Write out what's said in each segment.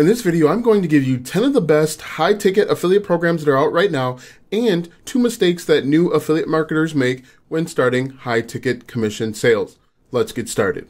In this video, I'm going to give you 10 of the best high ticket affiliate programs that are out right now and two mistakes that new affiliate marketers make when starting high ticket commission sales. Let's get started.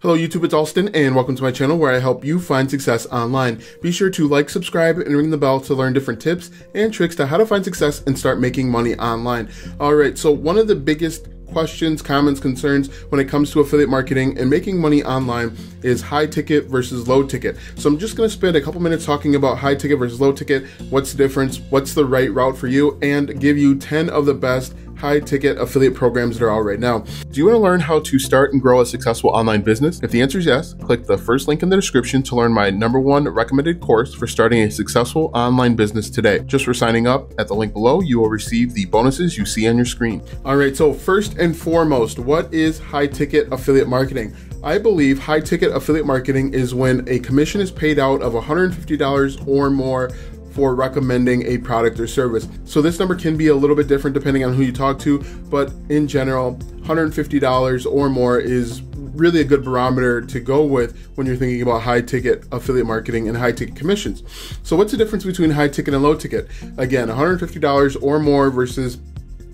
Hello YouTube, it's Alston and welcome to my channel where I help you find success online. Be sure to like, subscribe, and ring the bell to learn different tips and tricks to how to find success and start making money online. Alright, so one of the biggest questions, comments, concerns when it comes to affiliate marketing and making money online is high ticket versus low ticket. So I'm just going to spend a couple minutes talking about high ticket versus low ticket, what's the difference, what's the right route for you, and give you 10 of the best high ticket affiliate programs that are out right now. Do you want to learn how to start and grow a successful online business? If the answer is yes, click the first link in the description to learn my number one recommended course for starting a successful online business today. Just for signing up at the link below, you will receive the bonuses you see on your screen. All right, so first and foremost, what is high ticket affiliate marketing? I believe high ticket affiliate marketing is when a commission is paid out of $150 or more for recommending a product or service. So this number can be a little bit different depending on who you talk to, but in general, $150 or more is really a good barometer to go with when you're thinking about high ticket affiliate marketing and high ticket commissions. So what's the difference between high ticket and low ticket? Again, $150 or more versus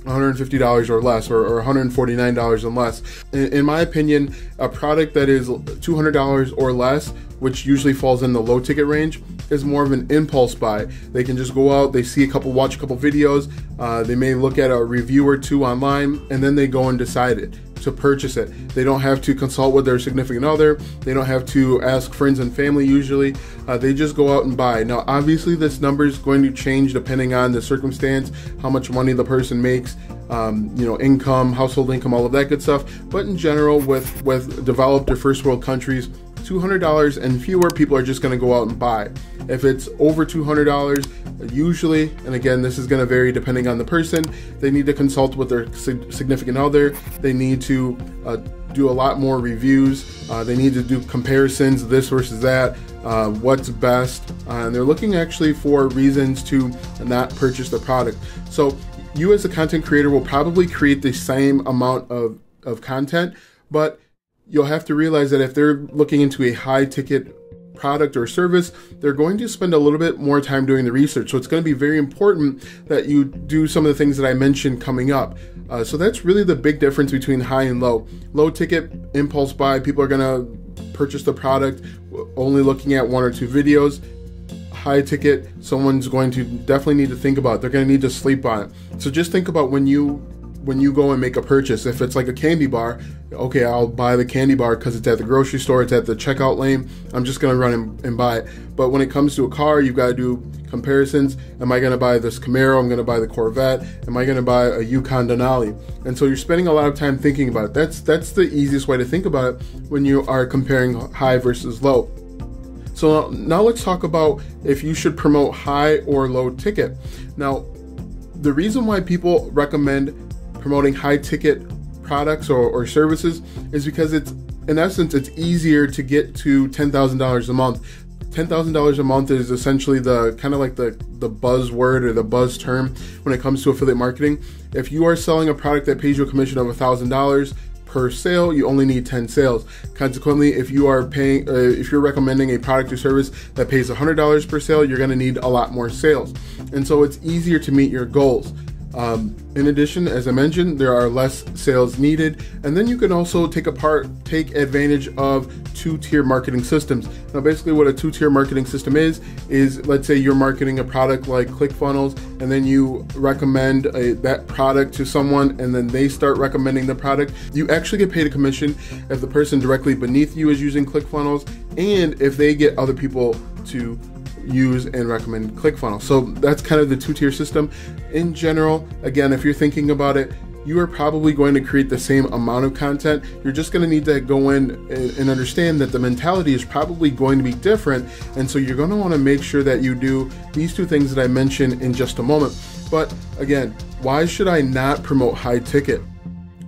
$150 or less or, or $149 and less. In, in, my opinion, a product that is $200 or less, which usually falls in the low ticket range, is more of an impulse buy. They can just go out, they see a couple, watch a couple videos, uh, they may look at a review or two online, and then they go and decide it to purchase it. They don't have to consult with their significant other. They don't have to ask friends and family usually. Uh, they just go out and buy. Now, obviously, this number is going to change depending on the circumstance, how much money the person makes, um, you know, income, household income, all of that good stuff. But in general, with with developed or first world countries, $200 and fewer, people are just going to go out and buy. If it's over $200, usually, and again, this is going to vary depending on the person, they need to consult with their significant other. They need to uh, do a lot more reviews. Uh, they need to do comparisons, this versus that, uh, what's best. Uh, and they're looking actually for reasons to not purchase the product. So, you as a content creator will probably create the same amount of, of content, but you'll have to realize that if they're looking into a high ticket product or service, they're going to spend a little bit more time doing the research. So it's going to be very important that you do some of the things that I mentioned coming up. Uh, so that's really the big difference between high and low. Low ticket impulse buy, people are going to purchase the product only looking at one or two videos. High ticket, someone's going to definitely need to think about. It. They're going to need to sleep on it. So just think about when you when you go and make a purchase, if it's like a candy bar, okay, I'll buy the candy bar because it's at the grocery store, it's at the checkout lane. I'm just gonna run and, and buy it. But when it comes to a car, you've got to do comparisons. Am I gonna buy this Camaro? I'm gonna buy the Corvette. Am I gonna buy a Yukon Denali? And so you're spending a lot of time thinking about it. That's that's the easiest way to think about it when you are comparing high versus low. So now let's talk about if you should promote high or low ticket. Now, the reason why people recommend promoting high ticket products or, or services is because it's in essence it's easier to get to $10,000 a month. $10,000 a month is essentially the kind of like the the buzzword or the buzz term when it comes to affiliate marketing. If you are selling a product that pays you a commission of $1,000 per sale, you only need 10 sales. Consequently, if you are paying, uh, if you're recommending a product or service that pays $100 per sale, you're going to need a lot more sales. And so it's easier to meet your goals. Um, in addition, as I mentioned, there are less sales needed, and then you can also take apart, take advantage of two-tier marketing systems. Now, basically, what a two-tier marketing system is is let's say you're marketing a product like ClickFunnels, and then you recommend a, that product to someone, and then they start recommending the product. You actually get paid a commission if the person directly beneath you is using ClickFunnels, and if they get other people to use and recommend ClickFunnels. So that's kind of the two tier system. In general, again, if you're thinking about it, you are probably going to create the same amount of content. You're just going to need to go in and understand that the mentality is probably going to be different. And so you're going to want to make sure that you do these two things that I mentioned in just a moment. But again, why should I not promote high ticket?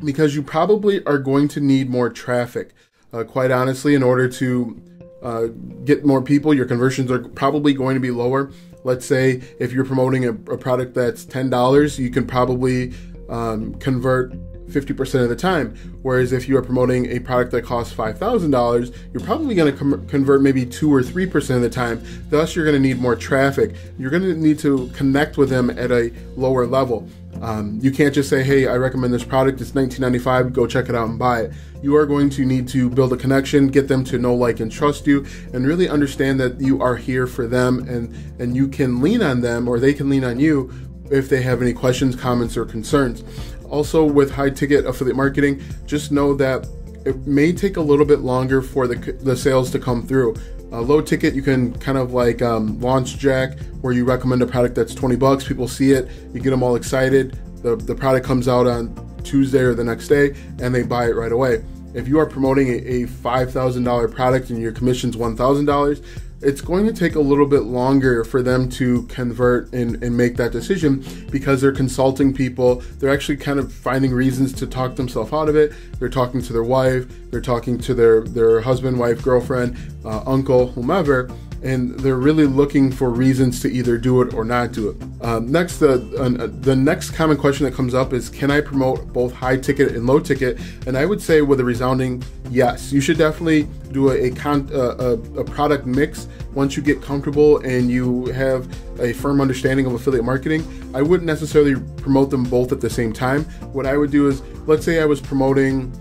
Because you probably are going to need more traffic. Uh, quite honestly, in order to uh, get more people, your conversions are probably going to be lower. Let's say if you're promoting a, a product that's $10, you can probably um, convert 50% of the time. Whereas if you are promoting a product that costs $5,000, you're probably going to com- convert maybe 2 or 3% of the time. Thus, you're going to need more traffic. You're going to need to connect with them at a lower level. Um, you can't just say, hey, I recommend this product, it's 1995 go check it out and buy it. You are going to need to build a connection, get them to know, like, and trust you, and really understand that you are here for them and, and you can lean on them or they can lean on you if they have any questions, comments, or concerns. Also, with high ticket affiliate marketing, just know that it may take a little bit longer for the, the sales to come through. Uh, low ticket, you can kind of like um, launch jack, where you recommend a product that's 20 bucks. People see it, you get them all excited. The, the product comes out on Tuesday or the next day, and they buy it right away. If you are promoting a, a $5,000 product and your commission's $1,000, it's going to take a little bit longer for them to convert and, and make that decision because they're consulting people. They're actually kind of finding reasons to talk themselves out of it. They're talking to their wife, they're talking to their, their husband, wife, girlfriend, uh, uncle, whomever and they're really looking for reasons to either do it or not do it. Um, next, the uh, the next common question that comes up is, can I promote both high ticket and low ticket? And I would say with a resounding yes. You should definitely do a a, con- a, a product mix once you get comfortable and you have a firm understanding of affiliate marketing. I wouldn't necessarily promote them both at the same time. What I would do is, let's say I was promoting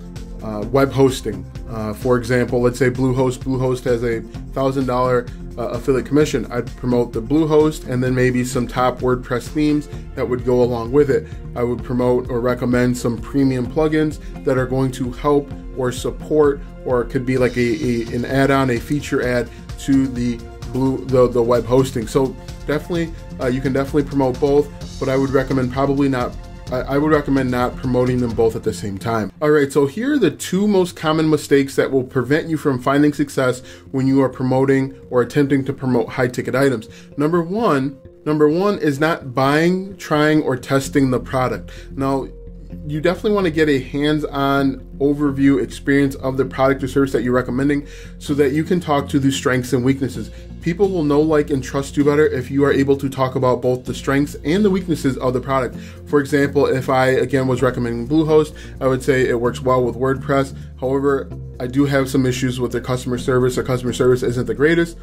uh, web hosting. Uh, for example, let's say Bluehost. Bluehost has a thousand dollar uh, affiliate commission. I'd promote the Bluehost and then maybe some top WordPress themes that would go along with it. I would promote or recommend some premium plugins that are going to help or support, or it could be like a, a an add-on, a feature add to the blue the, the web hosting. So definitely, uh, you can definitely promote both, but I would recommend probably not I, would recommend not promoting them both at the same time. All right, so here are the two most common mistakes that will prevent you from finding success when you are promoting or attempting to promote high ticket items. Number one, number one is not buying, trying, or testing the product. Now, you definitely want to get a hands-on overview experience of the product or service that you're recommending so that you can talk to the strengths and weaknesses. People will know, like, and trust you better if you are able to talk about both the strengths and the weaknesses of the product. For example, if I again was recommending Bluehost, I would say it works well with WordPress. However, I do have some issues with their customer service. Their customer service isn't the greatest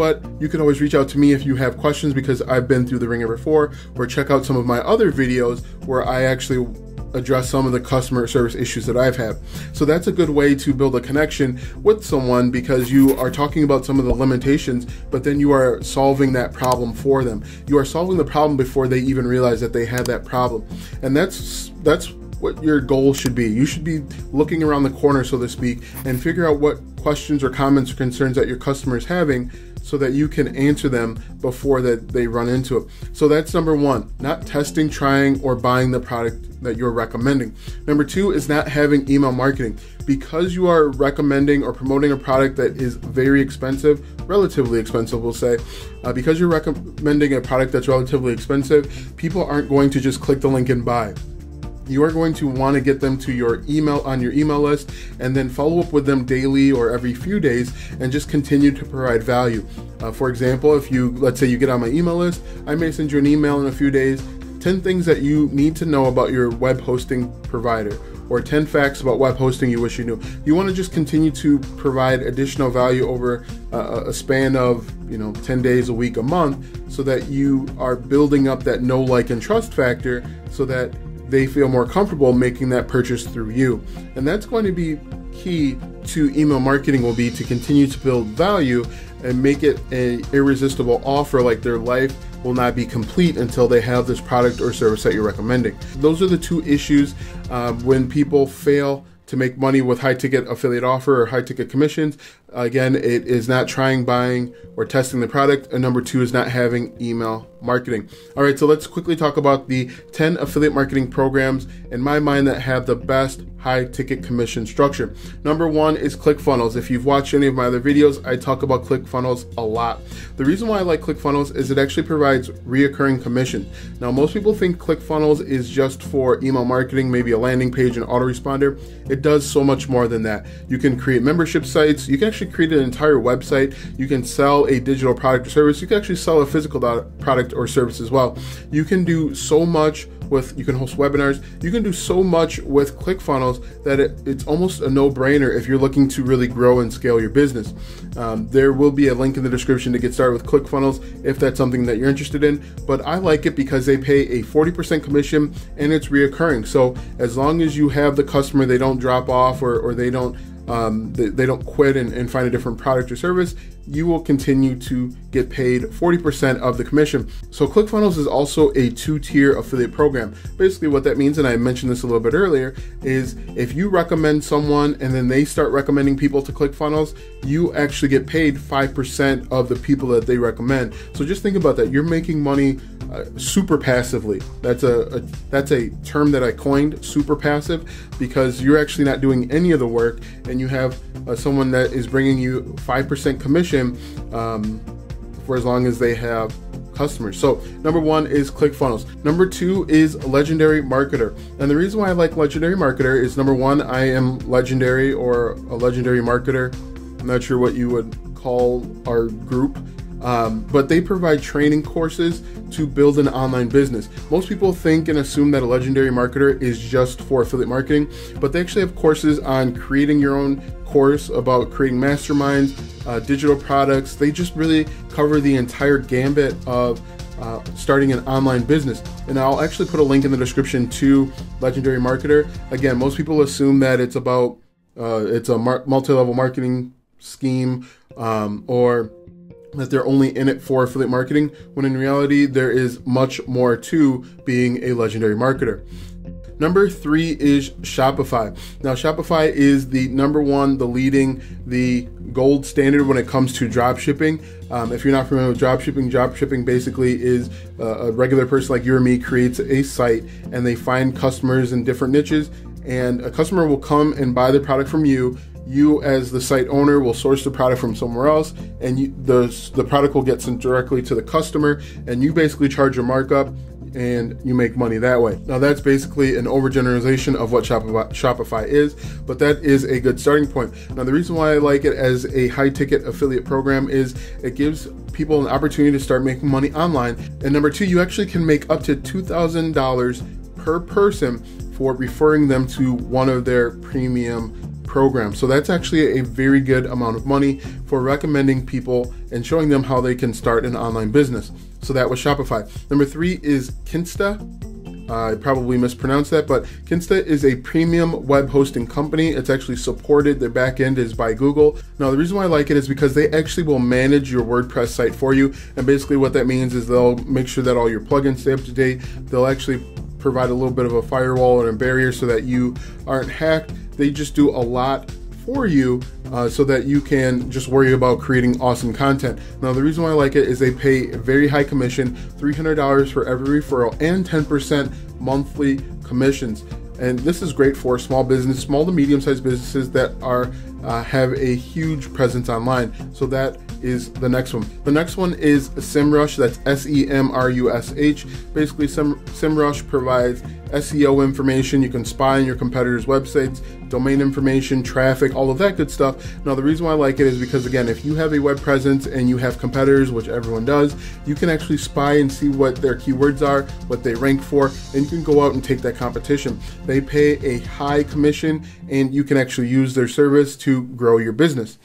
but you can always reach out to me if you have questions because I've been through the ringer before, or check out some of my other videos where I actually address some of the customer service issues that I've had. So that's a good way to build a connection with someone because you are talking about some of the limitations, but then you are solving that problem for them. You are solving the problem before they even realize that they had that problem. And that's that's what your goal should be. You should be looking around the corner, so to speak, and figure out what questions or comments or concerns that your customer is having so that you can answer them before that they run into it. So that's number one, not testing, trying, or buying the product that you're recommending. Number two is not having email marketing. Because you are recommending or promoting a product that is very expensive, relatively expensive, we'll say, uh, because you're recommending a product that's relatively expensive, people aren't going to just click the link and buy you are going to want to get them to your email on your email list and then follow up with them daily or every few days and just continue to provide value. Uh, for example, if you, let's say you get on my email list, I may send you an email in a few days 10 things that you need to know about your web hosting provider or 10 facts about web hosting you wish you knew. You want to just continue to provide additional value over uh, a span of, you know, 10 days, a week, a month so that you are building up that know, like, and trust factor so that they feel more comfortable making that purchase through you. And that's going to be key to email marketing will be to continue to build value and make it an irresistible offer like their life will not be complete until they have this product or service that you're recommending. Those are the two issues um, when people fail to make money with high ticket affiliate offer or high ticket commissions. Again, it is not trying, buying, or testing the product. And number two is not having email marketing. All right, so let's quickly talk about the 10 affiliate marketing programs in my mind that have the best high ticket commission structure. Number one is ClickFunnels. If you've watched any of my other videos, I talk about ClickFunnels a lot. The reason why I like ClickFunnels is it actually provides reoccurring commission. Now, most people think ClickFunnels is just for email marketing, maybe a landing page and autoresponder. It does so much more than that. You can create membership sites. You can actually create an entire website. You can sell a digital product or service. You can actually sell a physical product or service as well. You can do so much with you can host webinars. You can do so much with ClickFunnels that it, it's almost a no-brainer if you're looking to really grow and scale your business. Um, there will be a link in the description to get started with ClickFunnels if that's something that you're interested in. But I like it because they pay a 40% commission and it's reoccurring. So as long as you have the customer, they don't drop off or, or they don't um, they, they, don't quit and, and, find a different product or service, you will continue to get paid 40% of the commission. So ClickFunnels is also a two-tier affiliate program. Basically what that means, and I mentioned this a little bit earlier, is if you recommend someone and then they start recommending people to ClickFunnels, you actually get paid 5% of the people that they recommend. So just think about that. You're making money uh, super passively. That's a, a, that's a term that I coined, super passive, because you're actually not doing any of the work, and you have uh, someone that is bringing you five percent commission um, for as long as they have customers. So number one is ClickFunnels. Number two is Legendary Marketer. And the reason why I like Legendary Marketer is number one, I am legendary or a legendary marketer. I'm not sure what you would call our group. Um, but they provide training courses to build an online business. Most people think and assume that a legendary marketer is just for affiliate marketing, but they actually have courses on creating your own course about creating masterminds, uh, digital products. They just really cover the entire gambit of uh, starting an online business. And I'll actually put a link in the description to Legendary Marketer. Again, most people assume that it's about uh, it's a mar- multi-level marketing scheme um, or that they're only in it for affiliate marketing, when in reality, there is much more to being a legendary marketer. Number three is Shopify. Now, Shopify is the number one, the leading, the gold standard when it comes to drop shipping. Um, if you're not familiar with drop shipping, drop shipping basically is uh, a regular person like you or me creates a site and they find customers in different niches and a customer will come and buy the product from you you as the site owner will source the product from somewhere else and you, the, the product will get sent directly to the customer and you basically charge your markup and you make money that way. Now that's basically an overgeneralization of what Shopify, Shopify is, but that is a good starting point. Now the reason why I like it as a high ticket affiliate program is it gives people an opportunity to start making money online. And number two, you actually can make up to $2,000 per person for referring them to one of their premium program. So that's actually a very good amount of money for recommending people and showing them how they can start an online business. So that was Shopify. Number three is Kinsta. I probably mispronounced that, but Kinsta is a premium web hosting company. It's actually supported. Their backend is by Google. Now, the reason why I like it is because they actually will manage your WordPress site for you. And basically, what that means is they'll make sure that all your plugins stay up to date. They'll actually provide a little bit of a firewall and a barrier so that you aren't hacked. They just do a lot for you uh, so that you can just worry about creating awesome content. Now, the reason why I like it is they pay a very high commission $300 for every referral and 10% monthly commissions. And this is great for small business, small to medium sized businesses that are uh, have a huge presence online. So that is the next one. The next one is SEMrush. That's S E M R U S H. Basically, Sim, SEMrush provides SEO information. You can spy on your competitors' websites, domain information, traffic, all of that good stuff. Now, the reason why I like it is because, again, if you have a web presence and you have competitors, which everyone does, you can actually spy and see what their keywords are, what they rank for, and you can go out and take that competition. They pay a high commission, and you can actually use their service to grow your business.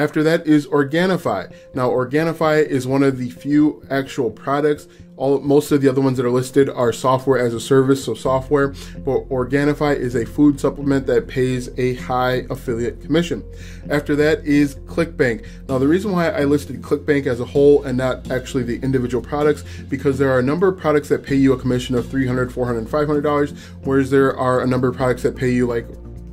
After that is Organifi. Now, Organifi is one of the few actual products. All most of the other ones that are listed are software as a service, so software. But Organifi is a food supplement that pays a high affiliate commission. After that is ClickBank. Now, the reason why I listed ClickBank as a whole and not actually the individual products because there are a number of products that pay you a commission of $300, $400, $500, whereas there are a number of products that pay you like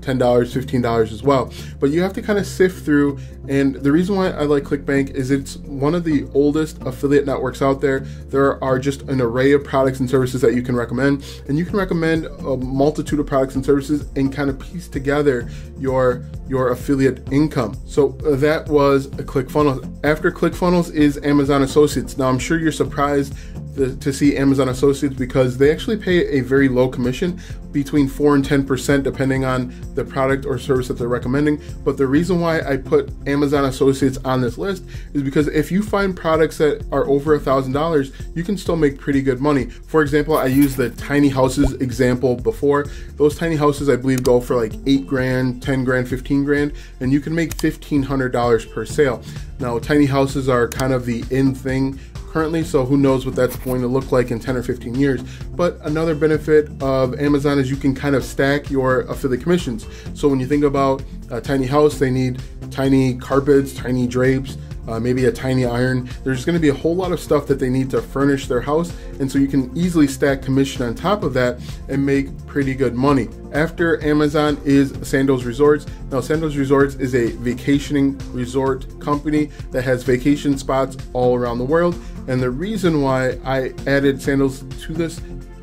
$10, $15 as well. But you have to kind of sift through. And the reason why I like ClickBank is it's one of the oldest affiliate networks out there. There are just an array of products and services that you can recommend. And you can recommend a multitude of products and services and kind of piece together your your affiliate income. So uh, that was a ClickFunnels. After ClickFunnels is Amazon Associates. Now I'm sure you're surprised to see Amazon Associates because they actually pay a very low commission, between 4 and 10% depending on the product or service that they're recommending. But the reason why I put Amazon Associates on this list is because if you find products that are over a $1,000, you can still make pretty good money. For example, I used the tiny houses example before. Those tiny houses, I believe, go for like 8 grand, 10 grand, 15 grand, and you can make $1,500 per sale. Now, tiny houses are kind of the in thing currently, so who knows what that's going to look like in 10 or 15 years. But another benefit of Amazon is you can kind of stack your affiliate commissions. So when you think about a tiny house, they need tiny carpets, tiny drapes, uh, maybe a tiny iron. There's going to be a whole lot of stuff that they need to furnish their house, and so you can easily stack commission on top of that and make pretty good money. After Amazon is Sandals Resorts. Now, Sandals Resorts is a vacationing resort company that has vacation spots all around the world. And the reason why I added Sandals to this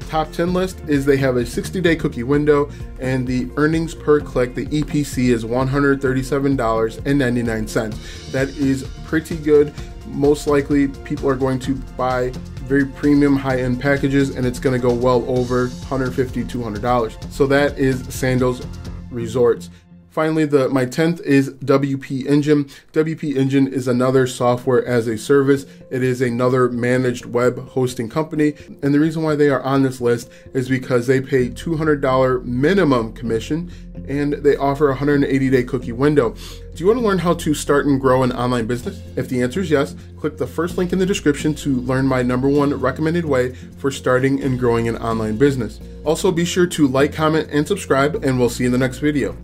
top 10 list is they have a 60 day cookie window and the earnings per click, the EPC, is $137.99. That is pretty good. Most likely, people are going to buy very premium high end packages and it's going to go well over $150, $200. So that is Sandals Resorts. Finally, the my 10th is WP Engine. WP Engine is another software as a service. It is another managed web hosting company. And the reason why they are on this list is because they pay $200 minimum commission and they offer a 180 day cookie window. Do you want to learn how to start and grow an online business? If the answer is yes, click the first link in the description to learn my number one recommended way for starting and growing an online business. Also, be sure to like, comment, and subscribe, and we'll see you in the next video.